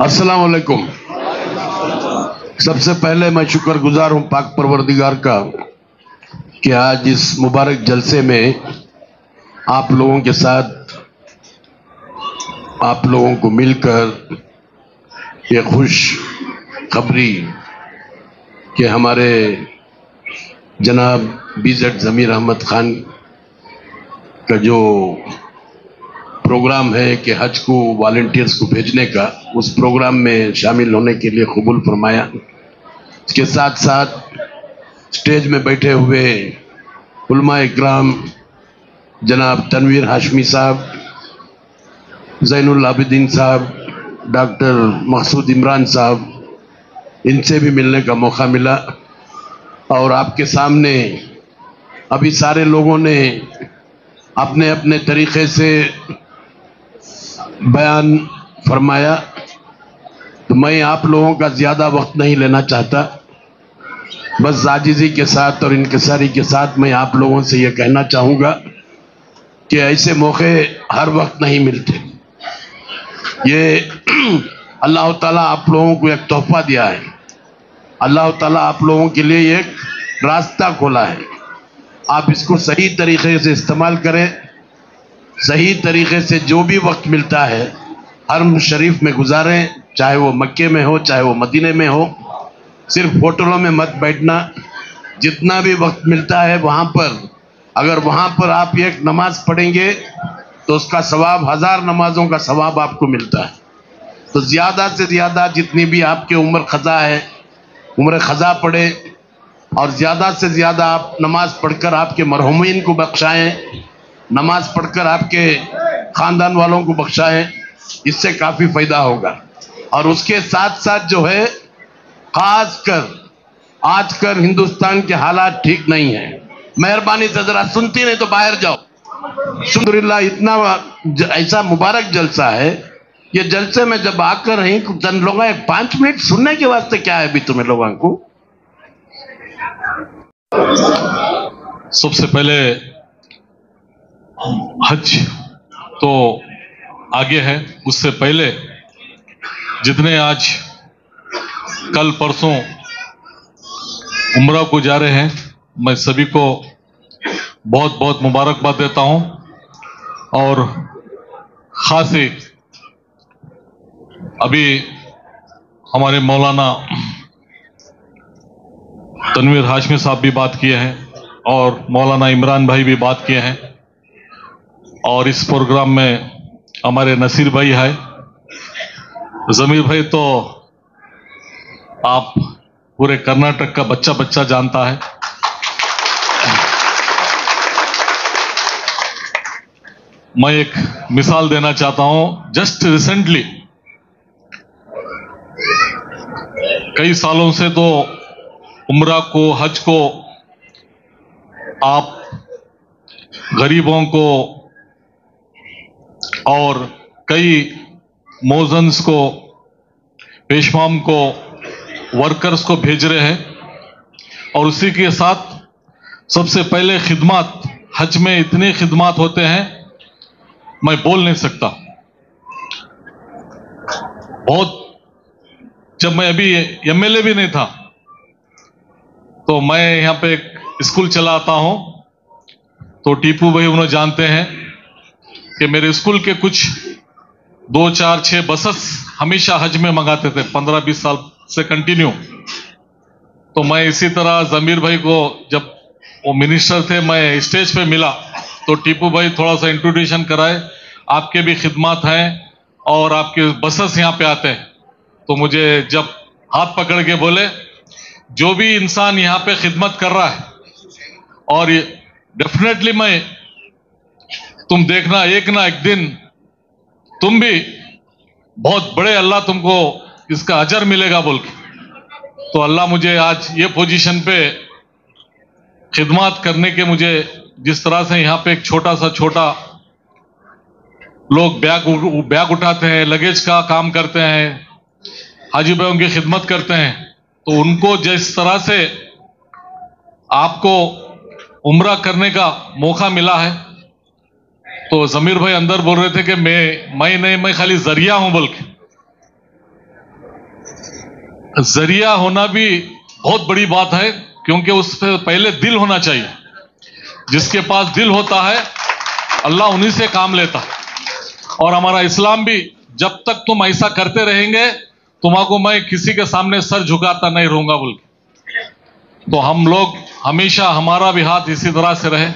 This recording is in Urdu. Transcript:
السلام علیکم۔ سب سے پہلے میں شکر گزار ہوں پاک پروردگار کا کہ آج اس مبارک جلسے میں آپ لوگوں کے ساتھ آپ لوگوں کو مل کر یہ خوش خبری کہ ہمارے جناب بی زٹ ضمیر احمد خان کا جو پروگرام ہے کہ حج کو والنٹیرز کو بھیجنے کا، اس پروگرام میں شامل ہونے کے لیے قبول فرمایا۔ اس کے ساتھ ساتھ اسٹیج میں بیٹھے ہوئے علماء اکرام، جناب تنویر ہاشمی صاحب، زین العابدین صاحب، ڈاکٹر محسود عمران صاحب، ان سے بھی ملنے کا موقع ملا۔ اور آپ کے سامنے ابھی سارے لوگوں نے اپنے اپنے طریقے سے بیان فرمایا تو میں آپ لوگوں کا زیادہ وقت نہیں لینا چاہتا۔ بس زاجزی کے ساتھ اور انکساری کے ساتھ میں آپ لوگوں سے یہ کہنا چاہوں گا کہ ایسے موقع ہر وقت نہیں ملتے۔ یہ اللہ تعالیٰ آپ لوگوں کو ایک تحفہ دیا ہے۔ اللہ تعالیٰ آپ لوگوں کے لیے ایک راستہ کھولا ہے۔ آپ اس کو صحیح طریقے سے استعمال کریں۔ صحیح طریقے سے جو بھی وقت ملتا ہے، حرم شریف میں گزاریں، چاہے وہ مکے میں ہو، چاہے وہ مدینے میں ہو، صرف ہوٹلوں میں مت بیٹھنا۔ جتنا بھی وقت ملتا ہے وہاں پر۔ اگر وہاں پر آپ ایک نماز پڑھیں گے، تو اس کا ثواب ہزار نمازوں کا ثواب آپ کو ملتا ہے۔ تو زیادہ سے زیادہ جتنی بھی آپ کے عمر خزا ہے، عمر خزا پڑھیں۔ اور زیادہ سے زیادہ آپ نماز پڑھ کر آپ کے مرحومین کو بخشائیں۔ نماز پڑھ کر آپ کے خاندان والوں کو بخشائیں، اس سے کافی فائدہ ہوگا۔ اور اس کے ساتھ ساتھ جو ہے، خاص کر آج کل ہندوستان کے حالات ٹھیک نہیں ہیں۔ مہربانی سے ذرا سنتی نہیں تو باہر جاؤ۔ الحمد اتنا ایسا مبارک جلسہ ہے۔ یہ جلسے میں جب آ کر رہی چند لوگ پانچ منٹ سننے کے واسطے کیا ہے ابھی تمہیں لوگوں کو؟ سب سے پہلے حج تو آگے ہے۔ اس سے پہلے جتنے آج کل پرسوں عمرہ کو جا رہے ہیں، میں سبھی کو بہت بہت مبارکباد دیتا ہوں۔ اور خاصی ابھی ہمارے مولانا تنویر ہاشمی صاحب بھی بات کیے ہیں اور مولانا عمران بھائی بھی بات کیے ہیں۔ اور اس پروگرام میں ہمارے نصیر بھائی ہے زمیر بھائی تو آپ پورے کرناٹک کا بچہ بچہ جانتا ہے۔ میں ایک مثال دینا چاہتا ہوں۔ جسٹ ریسنٹلی کئی سالوں سے تو عمرہ کو، حج کو آپ غریبوں کو اور کئی موزنس کو پیشمام کو، ورکرز کو بھیج رہے ہیں۔ اور اسی کے ساتھ سب سے پہلے خدمات، حج میں اتنے خدمات ہوتے ہیں، میں بول نہیں سکتا۔ بہت، جب میں ابھی ایم ایل اے بھی نہیں تھا، تو میں یہاں پہ ایک اسکول چلاتا ہوں۔ تو ٹیپو بھائی انہوں جانتے ہیں۔ کہ میرے اسکول کے کچھ دو چار چھ بسس ہمیشہ حج میں منگاتے تھے، پندرہ بیس سال سے کنٹینیو تو میں اسی طرح ضمیر بھائی کو جب وہ منسٹر تھے، میں اسٹیج پہ ملا تو ٹیپو بھائی تھوڑا سا انٹروڈیوشن کرائے۔ آپ کے بھی خدمات ہیں اور آپ کے بسس یہاں پہ آتے ہیں۔ تو مجھے جب ہاتھ پکڑ کے بولے، جو بھی انسان یہاں پہ خدمت کر رہا ہے، اور ڈیفینیٹلی میں تم دیکھنا ایک نہ ایک دن تم بھی بہت بڑے اللہ تم کو اس کا عجر ملے گا بول کے۔ تو اللہ مجھے آج یہ پوزیشن پہ خدمات کرنے کے مجھے جس طرح سے یہاں پہ ایک چھوٹا سا چھوٹا لوگ بیگ بیگ اٹھاتے ہیں لگیج کا کام کرتے ہیں، حاجی بھائی ان کی خدمت کرتے ہیں۔ تو ان کو جس طرح سے آپ کو عمرہ کرنے کا موقع ملا ہے تو ضمیر بھائی اندر بول رہے تھے کہ میں میں نہیں، میں خالی ذریعہ ہوں بلکہ۔ ذریعہ ہونا بھی بہت بڑی بات ہے، کیونکہ اس پہ پہلے دل ہونا چاہیے۔ جس کے پاس دل ہوتا ہے، اللہ انہی سے کام لیتا۔ اور ہمارا اسلام بھی جب تک تم ایسا کرتے رہیں گے تمہاں کو میں کسی کے سامنے سر جھکاتا نہیں رہوں گا بول کے تو ہم لوگ ہمیشہ ہمارا بھی ہاتھ اسی طرح سے رہے۔